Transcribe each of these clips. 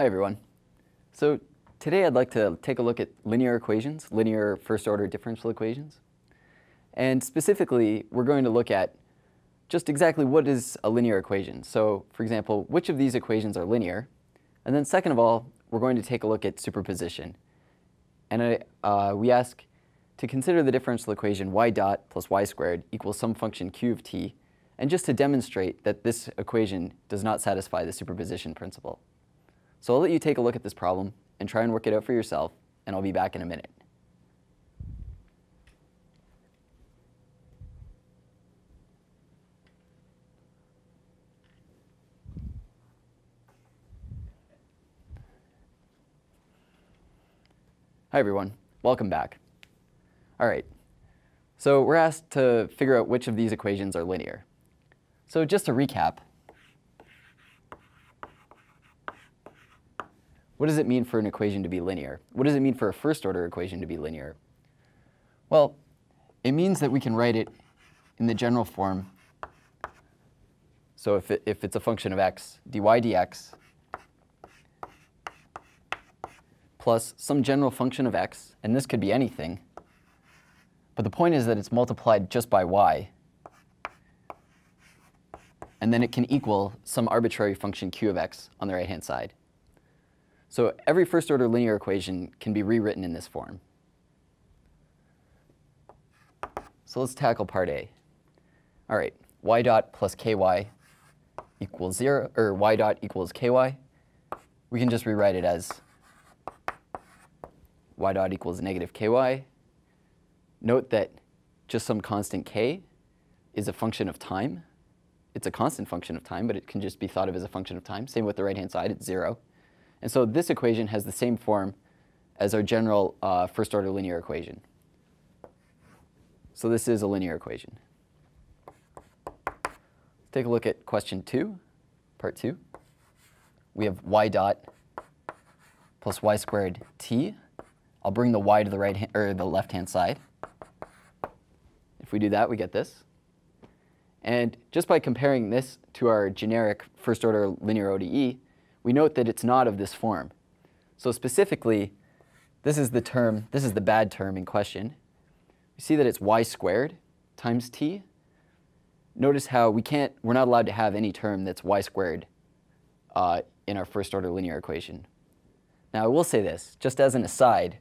Hi everyone. So today I'd like to take a look at linear equations, linear first order differential equations. And specifically, we're going to look at just exactly what is a linear equation. So for example, which of these equations are linear? And then second of all, we're going to take a look at superposition. And uh, we ask to consider the differential equation y dot plus y squared equals some function q of t, and just to demonstrate that this equation does not satisfy the superposition principle. So I'll let you take a look at this problem and try and work it out for yourself, and I'll be back in a minute. Hi everyone, welcome back. All right, so we're asked to figure out which of these equations are linear. So just to recap, what does it mean for an equation to be linear? What does it mean for a first order equation to be linear? Well, it means that we can write it in the general form. So if, it, if it's a function of x, dy dx plus some general function of x, and this could be anything, but the point is that it's multiplied just by y, and then it can equal some arbitrary function q of x on the right-hand side. So every first order linear equation can be rewritten in this form. So let's tackle part A. All right, y dot plus ky equals 0, or y dot equals ky. We can just rewrite it as y dot equals negative ky. Note that just some constant k is a function of time. It's a constant function of time, but it can just be thought of as a function of time. Same with the right-hand side, it's 0. And so this equation has the same form as our general uh, first order linear equation. So this is a linear equation. Let's take a look at question two, part two. We have y dot plus y squared t. I'll bring the y to the right hand, or the left hand side. If we do that, we get this. And just by comparing this to our generic first order linear ODE, we note that it's not of this form. So specifically, this is the term, this is the bad term in question. We see that it's y squared times t. Notice how we can't, we're not allowed to have any term that's y squared uh, in our first order linear equation. Now I will say this, just as an aside,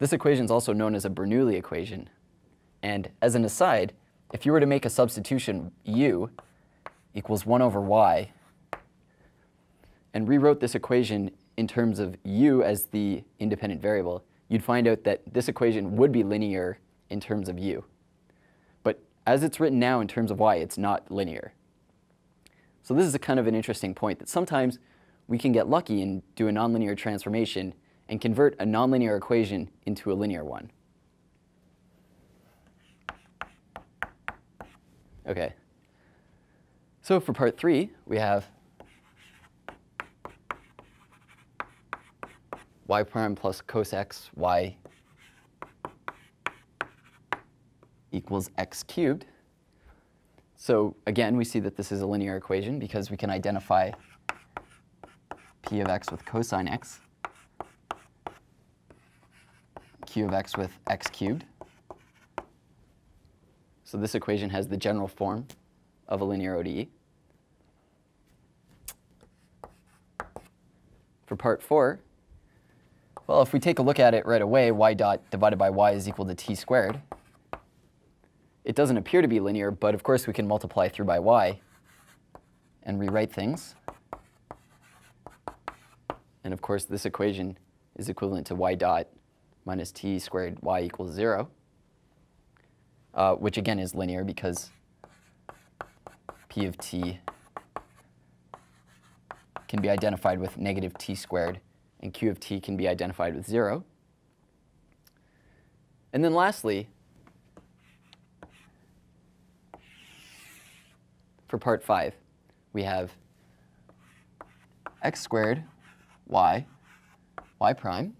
this equation is also known as a Bernoulli equation. And as an aside, if you were to make a substitution u equals 1 over y, and rewrote this equation in terms of u as the independent variable, you'd find out that this equation would be linear in terms of u. But as it's written now in terms of y, it's not linear. So this is a kind of an interesting point that sometimes we can get lucky and do a nonlinear transformation and convert a nonlinear equation into a linear one. Okay. So for part three, we have y prime plus cos x y equals x cubed. So again, we see that this is a linear equation because we can identify p of x with cosine x, q of x with x cubed. So this equation has the general form of a linear ODE. For part four, well, if we take a look at it right away, y dot divided by y is equal to t squared. It doesn't appear to be linear, but of course we can multiply through by y and rewrite things. And of course this equation is equivalent to y dot minus t squared y equals 0, uh, which again is linear because p of t can be identified with negative t squared, and q of t can be identified with 0. And then lastly, for part 5, we have x squared y, y prime,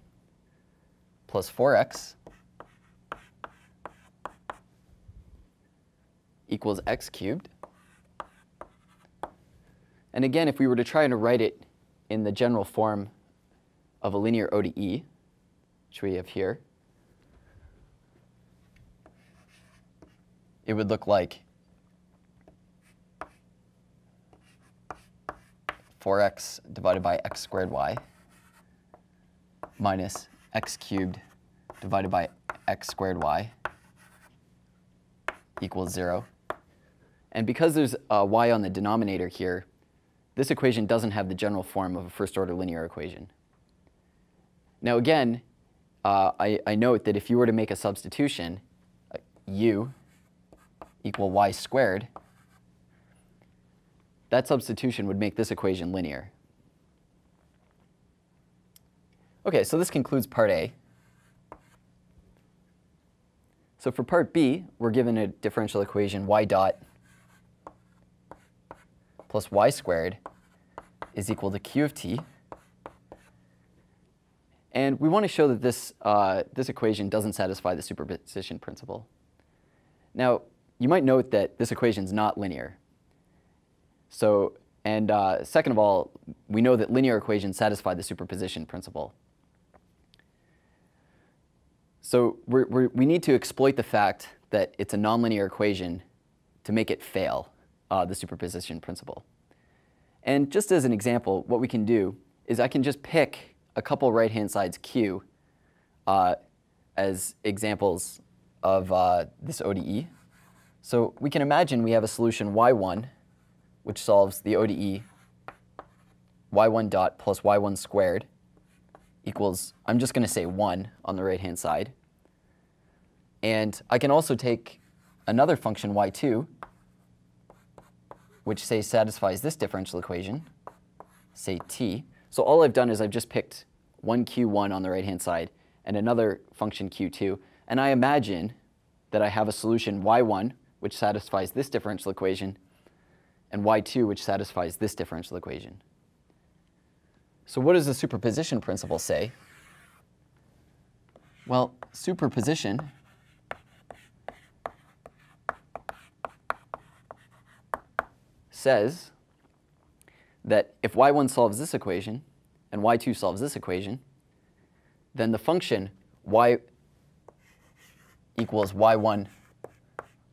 plus 4x equals x cubed And again, if we were to try to write it in the general form of a linear ODE, which we have here, it would look like 4x divided by x squared y minus x cubed divided by x squared y equals 0. And because there's a y on the denominator here, this equation doesn't have the general form of a first order linear equation. Now again, uh, I, I, note that if you were to make a substitution, uh, u equal y squared, that substitution would make this equation linear. Okay, so this concludes part A. So for part B, we're given a differential equation y dot plus y squared is equal to q of t. And we want to show that this, uh, this equation doesn't satisfy the superposition principle. Now, you might note that this equation is not linear. So, and uh, second of all, we know that linear equations satisfy the superposition principle. So we're, we're, we need to exploit the fact that it's a nonlinear equation to make it fail uh, the superposition principle. And just as an example, what we can do is I can just pick a couple right-hand sides Q uh, as examples of uh, this ODE. So we can imagine we have a solution y1, which solves the ODE y1 dot plus y1 squared equals, I'm just going to say 1 on the right-hand side. And I can also take another function y2, which say satisfies this differential equation, say t. So all I've done is I've just picked one q1 on the right-hand side and another function q2. And I imagine that I have a solution y1, which satisfies this differential equation, and y2, which satisfies this differential equation. So what does the superposition principle say? Well, superposition says that if y1 solves this equation and y2 solves this equation, then the function y equals y1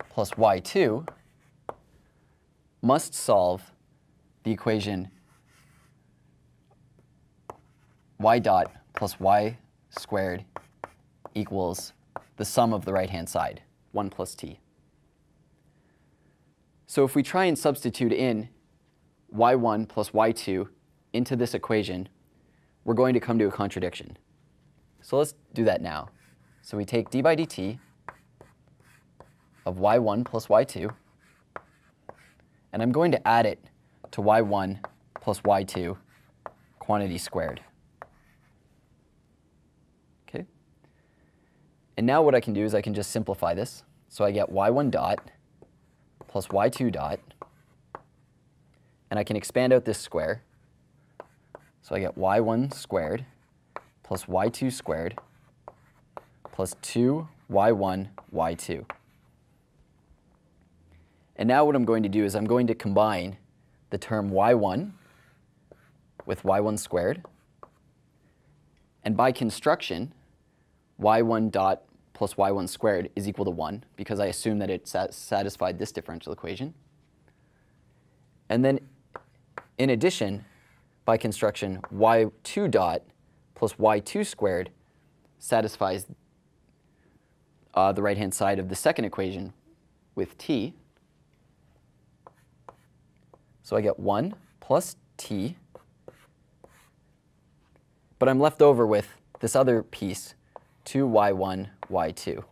plus y2 must solve the equation y dot plus y squared equals the sum of the right-hand side, 1 plus t. So if we try and substitute in y1 plus y2 into this equation, we're going to come to a contradiction. So let's do that now. So we take d by dt of y1 plus y2, and I'm going to add it to y1 plus y2 quantity squared. Okay? And now what I can do is I can just simplify this. So I get y1 dot plus y2 dot, and I can expand out this square. So I get y1 squared plus y2 squared plus 2y1 y2. And now what I'm going to do is I'm going to combine the term y1 with y1 squared. And by construction, y1 dot plus y1 squared is equal to 1 because I assume that it sat satisfied this differential equation. And then in addition, by construction, y2 dot plus y2 squared satisfies uh, the right-hand side of the second equation with t. So I get 1 plus t, but I'm left over with this other piece, 2y1, y2.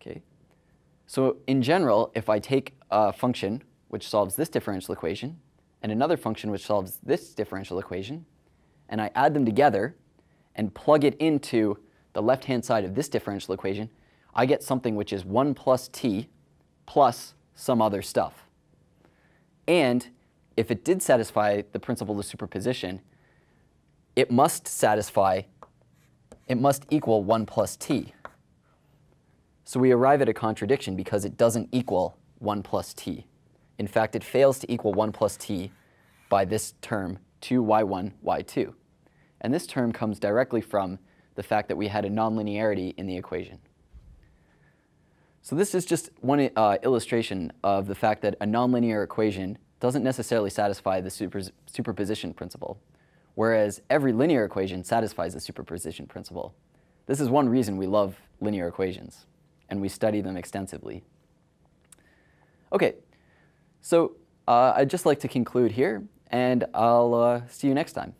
Okay. So in general, if I take a function which solves this differential equation and another function which solves this differential equation, and I add them together and plug it into the left-hand side of this differential equation, I get something which is 1 plus t plus some other stuff. And if it did satisfy the principle of superposition, it must satisfy it must equal 1 plus t. So we arrive at a contradiction because it doesn't equal 1 plus t. in fact, it fails to equal 1 plus t by this term 2y1, y2. And this term comes directly from the fact that we had a nonlinearity in the equation. So this is just one uh, illustration of the fact that a nonlinear equation doesn't necessarily satisfy the super superposition principle, whereas every linear equation satisfies the superposition principle. This is one reason we love linear equations, and we study them extensively. Okay, so uh, I'd just like to conclude here, and I'll uh, see you next time.